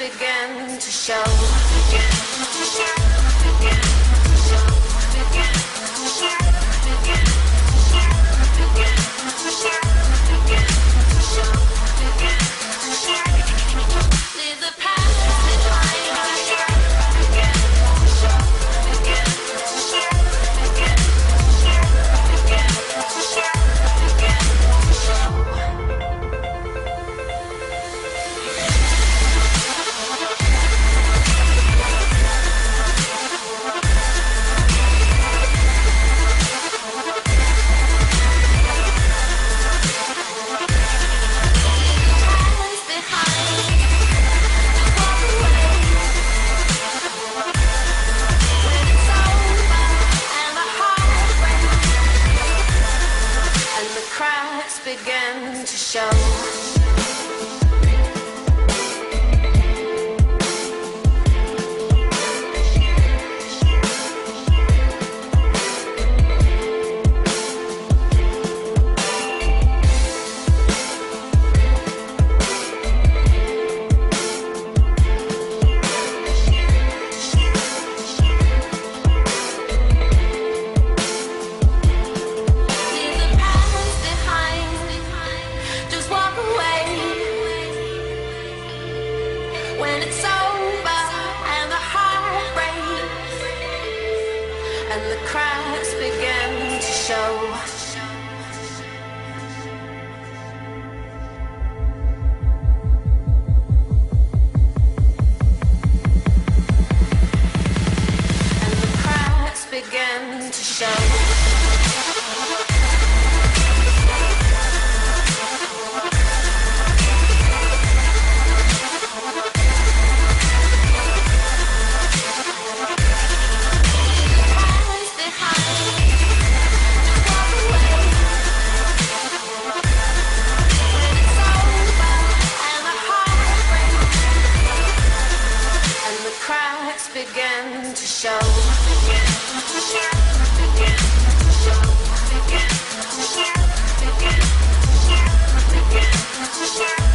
began to show. Began to show. When it's over and the heart breaks and the cracks begin to show. Cracks begin to show. Leave